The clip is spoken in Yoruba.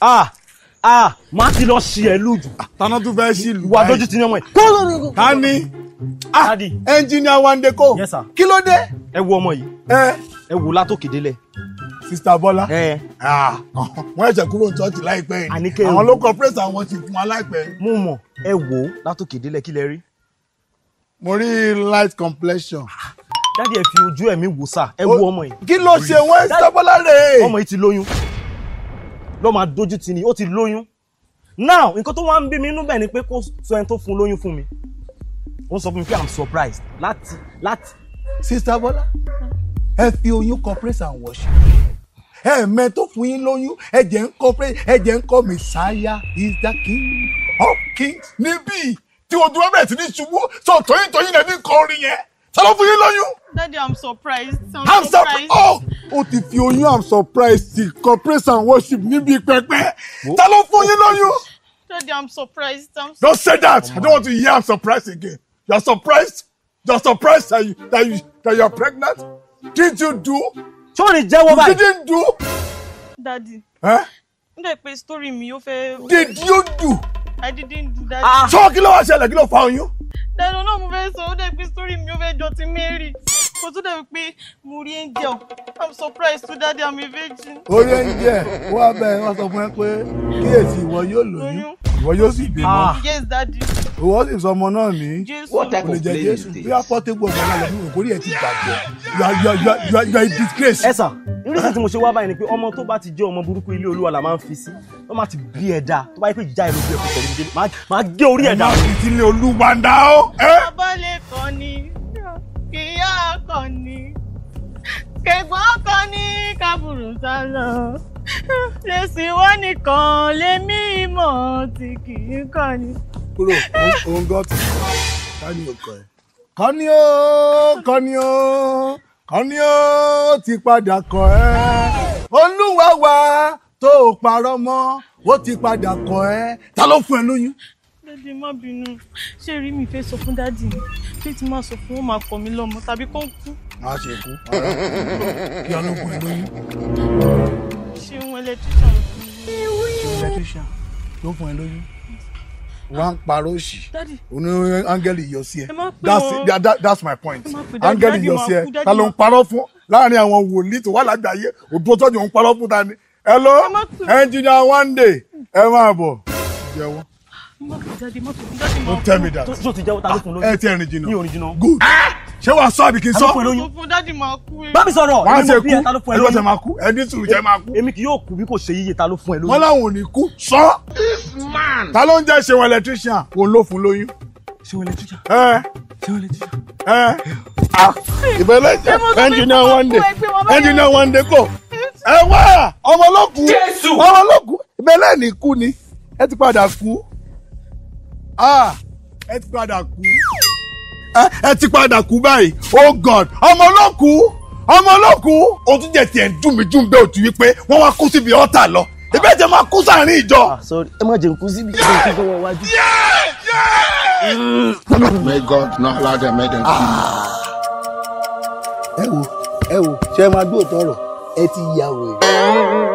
ah ah má ti lọ ṣí ẹ lójú. Tana tún fẹ́ sí ìlú wà dójú ti ní ọmọ yìí. ta ni ah ẹnjìnìà Wandeko Yes, sir. kí ló dé? Ẹ wo ọmọ yìí. Ẹ. Ẹ wo látòkè délẹ̀. sista Bọ́lá ah wọ́n ẹ̀ṣẹ̀ kúrò ní church láìpẹ́ yìí. Àwọn ló corporate àwọn ti fún wa láìpẹ́ mo mọ̀. Ẹ wo látòkè délẹ̀ kí lẹ rí. mo rí light complexion. Dáàdi ẹ fi ojú ẹ̀mí wò sá. Ẹ wo ọmọ yìí. kí ló ṣe? Wọ́n sista Bọ́lá rè ọmọ yìí ti lóyún lọ́ máa dojú ti ni ó ti lóyún now nǹkan tó wá ń bí mi inú bẹ́ẹ̀ ni pé kó sọ ẹni tó fún un lóyún fún mi ó sọ fún mi pé i'm surprised láti láti sista Bọ́lá ẹ fi oyún corporate and worship ẹ mẹ tó fún yín lóyún ẹ̀jẹ̀ ń corporate ẹ̀jẹ̀ ń kọ́ messiah is the king of kings níbí tí ojú ọbẹ̀ tí ní ṣubú sọ tóyìn tóyìn lẹ́ni kọrin yẹn ta ló fún yín lóyún. Daddy, I'm surprised. I'm, I'm surprised. surprised. Oh, o ti fi oyún I'm surprised ti corporate and worship níbi pẹpẹ. Ta ló fún yín lóyún? Daddy, I'm surprised. I'm Don't say that. I don't want to hear I'm surprised again. You're surprised. You're surprised that you that you that you're pregnant. Did you do? ní jẹ́wọ́ You báyìí. didn't do. Daddy. Huh? N dẹ̀ pé story mi ó fẹ́. Did you do? I didn't do that. Ah. Sọ kí ló wá ṣẹlẹ̀ kí ló fa oyún? Daddy, náà mo fẹ́ sọ, ó dẹ̀ pé story mi ó fẹ́ jọ ti Mary. Kò tún dẹ̀ pé mo rí angel. I'm surprised too, Daddy, I'm a virgin. Orí ẹ̀ǹjẹ̀ wọ́n abẹ́ wọ́n sọ fún ẹ pé kíyèsí ìwọ yóò lóyún ìwọ yóò sì bímọ. Ah. Yes, Daddy. Ìwọ sì sọ ọmọ náà ní. Jésù. o lè jẹ Jésù bí apọ́tẹ́gbọ̀ ọmọ náà lọ́dún òkúrí ẹ̀ ti bàjẹ́. You are a disgrace. ẹ sà nírísí tí mo ṣe wá báyìí ni pé ọmọ tó bá ti jẹ́ ọmọ burúkú ilé olúwa la máa ń fi sí wọ́n máa ti bí ẹ̀ dáa tó bá yẹ pé ìjà ìlú bí ẹ̀kọ́ tẹ̀lé máa- gé orí ẹ̀ ẹ dáa. máa fi sílé olúwandá o. ẹ Abọ́lé kan ni, ìyá kan ni, kẹ̀gbọ́n kan ní kábùrù sá lọ. Lèsì wọ́n nìkan lémi mọ̀ tí kì í kàn ní. kúrò òun gan ti kání ọkọ ẹ. kọ́ni ó kọ́ni ó kọ́ni ó ti padà kọ ẹ́ olúwa wa tó o parọ́ mọ́ ó ti padà kọ ẹ́ ta ló fún ẹ lóyún. Dádì má bínú, ṣé rí mi fẹ́ sọ fún dádì mi? Ṣé tí máa sọ fún wọn máa kọ̀ mí lọ́mọ tàbí kó kú? má ṣe kú. Kí ọ ló fún ẹ lóyún. Ṣé wọn electrician ló fún mi? electrician ló fún ẹ lóyún. wọ́n á parọ́ Dádì, oní áńgẹ́lì yọ sí ẹ. That's my point. Áńgẹ́lì yọ sí ẹ. ta ló ń parọ́ fún? Láàrin àwọn wòlíì tó wà lágbàáyé òdúró tọ́jú ń parọ́ fún ta ni. Hello? Engineer one day ẹ máa bọ̀. Jẹ́wọ́ don't tell me that. Tó ti jẹ́wọ́ ta ló fún un ẹ lóyún ti ẹ̀rìn jìnnà. Ní orin jìnnà. good. Ṣé wàá sọ àbí kí n sọ? Lóyún. Bá mi sọ̀rọ̀. Wàá èmi ṣe mo kú bí ẹ ta ló fún ẹ ẹgbẹ́ tẹ lóyún. máa kú. Ẹni sùúrù jẹ́ máa kú. èmi kì yóò kú bí kò ṣe yíyẹ ta ló fún ẹ wọ́n lóyún. láwọn ò ní kú. Sọ. Ta ló ń jẹ́ ṣe wọn electrician? Òun ló fún lóyún. Wọ́n lè tújà ẹ wọ́n lè tújà. ẹ. Ah ìbẹ̀lẹ̀ pé engineer one day wọn engineer one day kò. Ẹ wá ọmọ olókùn ọmọ olókùn ìbẹ̀lẹ̀ ní kú ni. Ẹ ti padà kú ẹ ti padà kú. Ẹ ti padà kú báyìí. Oh god ọmọ olókùn ọmọ olókùn o tún jẹ tiẹ̀ ń dùn mí dùn bẹ́ẹ̀ òtún wípé wọ́n wá kú síbi ọ̀tà lọ. Ìbẹ́ẹ̀ jẹ́ máa kú sáàrin ìjọ. ah sorry ẹ má jẹ́ n kú síbi kí n kú fọwọ́ wájú. May God not allow them make them ẹ wo ẹ wo ṣe máa gbé òótọ́ ọ̀rọ̀? Ẹ ti wèrè